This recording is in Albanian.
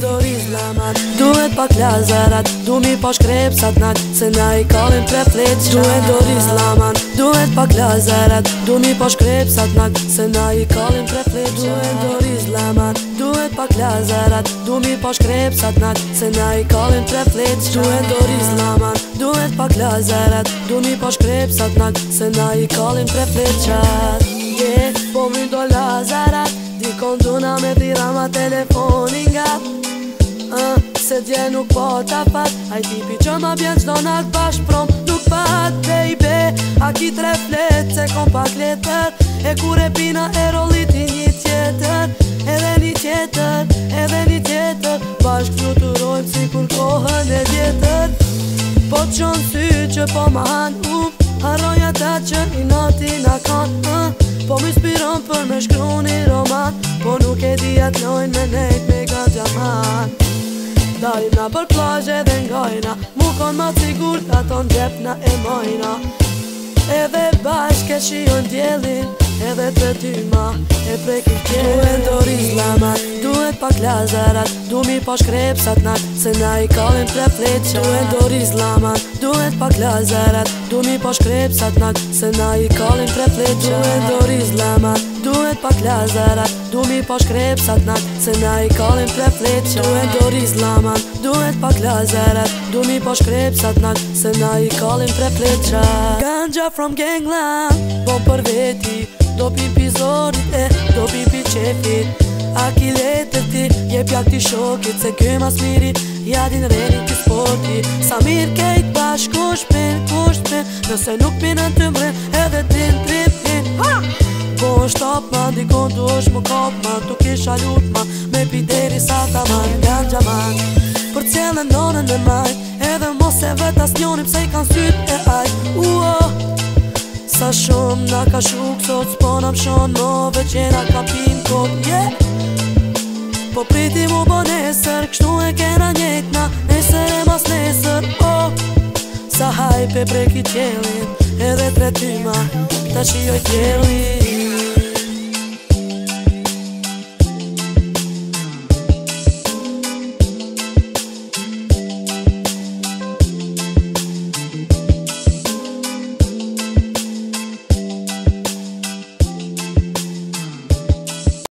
do rizlamat Duhet pak lazarat Du mi pa shkrep sa t'nat Se na i kalim pre flet shkrat Duhet do rizlamat Duhet pak lazarat Du mi pa shkrep sa t'nat Se na i kalim pre flet shkrat Duhet do rizlamat Duhet pak lazarat Du mi pa shkrep sa t'nat Se na i kalim pre flet shkrat Duhet do rizlamat Duhet pak lazarat Du mi pa shkrep sa t'nat Se na i kalim pre flet shkrat Po vindo lazarat Dikon duna me pirama telefon njap uh, Se dje nuk po ta fat A i tipi që ma bjen qdo nalt bash prom Nuk fat, baby A ki tre flet, se kom pak letër E kure pina e rollit i një tjetër Edhe një tjetër, edhe një tjetër Bash këtë të rojmë si kur kohën e djetër Po të qonë sy që po ma hanë u harroja ta që i nati na kanë uh, Po më spiron për me shkru një roman Po nuk e di atë me nejt me dalim na për plajë edhe ngajna Mu kon ma cikur ton aton djep na e majna Edhe bashke shion djelin Edhe të ty ma e prekit kjerë Mu e ndori pak lazarat Du mi pa shkrep satnat Se na i kalim tre flet qa Duhet dori zlaman Duhet pak lazarat Du mi pa shkrep satnat Se na i kalim tre flet qa Duhet dori zlaman Duhet pak lazarat Du mi pa shkrep satnat Se na i kalim tre flet qa Duhet dori zlaman Duhet pak lazarat Du mi pa shkrep satnat Se na i kalim tre flet Ganja from gangland Po për veti Do pipi zorit e Do pipi qepit A ki letër ti, je pjak ti shokit Se kjo ma smiri, ja din redi ti sporti Sa mirë kejt bashk, Kusht për, kusht për Nëse nuk minën të mërin, edhe ti në trip Po është top ma, dikon të është më kop ma Tu kisha ljut ma, me pideri sa ta marë Nga në gjaman, për cjellën donën e majt Edhe mos e vetas njonim, se i kanë sytë e ajt uh, Sa shumë nga ka shukë sot s'ponam shonë Në veqena ka pinë kod yeah. Po priti mu po nesër Kështu e kena njët na Nesër e mas nesër oh. Sa hajpe preki gjelin Edhe tretima Ta qioj gjelin